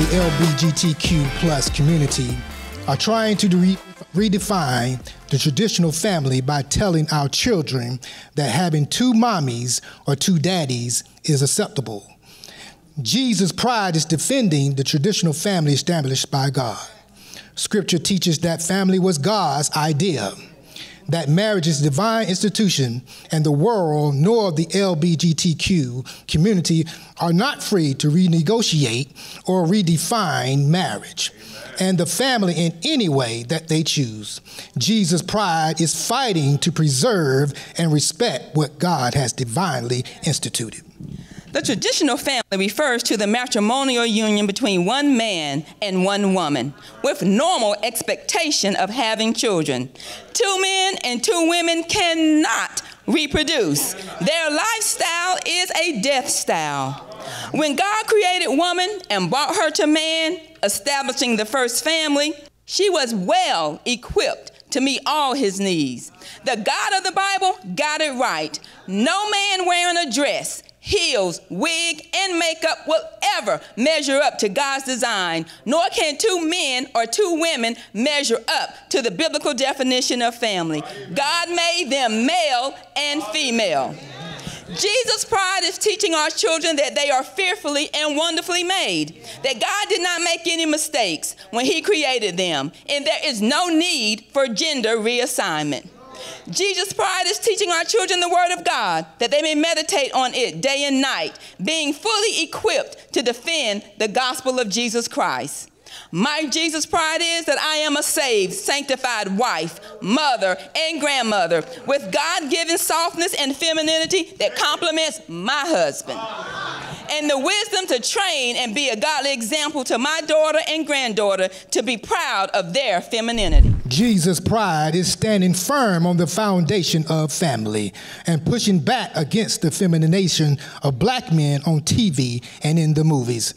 the LBGTQ plus community are trying to re- redefine the traditional family by telling our children that having two mommies or two daddies is acceptable. Jesus' pride is defending the traditional family established by God. Scripture teaches that family was God's idea, that marriage is a divine institution, and the world nor the LBGTQ community are not free to renegotiate or redefine marriage and the family in any way that they choose. Jesus' pride is fighting to preserve and respect what God has divinely instituted. The traditional family refers to the matrimonial union between one man and one woman with normal expectation of having children. Two men and two women cannot reproduce. Their lifestyle is a death style. When God created woman and brought her to man, establishing the first family, she was well equipped to meet all his needs. The God of the Bible got it right. No man wearing a dress heels, wig, and makeup will ever measure up to God's design, nor can two men or two women measure up to the biblical definition of family. God made them male and female. Jesus' pride is teaching our children that they are fearfully and wonderfully made, that God did not make any mistakes when He created them, and there is no need for gender reassignment. Jesus' pride is teaching our children the Word of God that they may meditate on it day and night, being fully equipped to defend the gospel of Jesus Christ. My Jesus pride is that I am a saved, sanctified wife, mother, and grandmother with God given softness and femininity that complements my husband. And the wisdom to train and be a godly example to my daughter and granddaughter to be proud of their femininity. Jesus' pride is standing firm on the foundation of family and pushing back against the feminization of black men on TV and in the movies.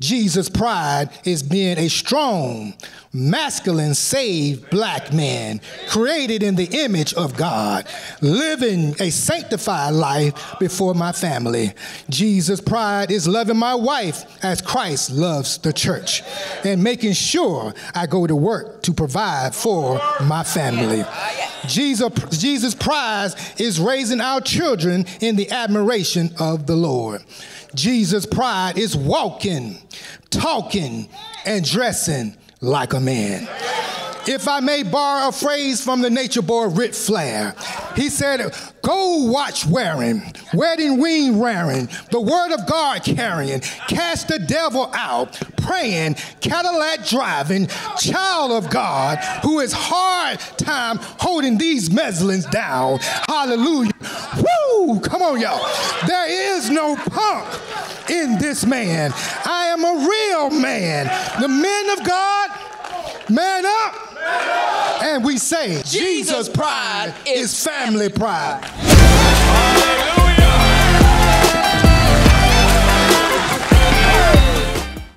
Jesus' pride is being a strong, masculine, saved black man, created in the image of God, living a sanctified life before my family. Jesus' pride is loving my wife as Christ loves the church and making sure I go to work to provide for my family. Jesus, Jesus' pride is raising our children in the admiration of the Lord. Jesus' pride is walking, talking, and dressing like a man. If I may borrow a phrase from the nature boy Ric Flair, he said, Go watch wearing, wedding ring wearing, the word of God carrying, cast the devil out, praying, Cadillac driving, child of God, who is hard time holding these mezzanines down. Hallelujah. Come on, y'all. There is no punk in this man. I am a real man. The men of God, man up. And we say, Jesus' pride is family pride.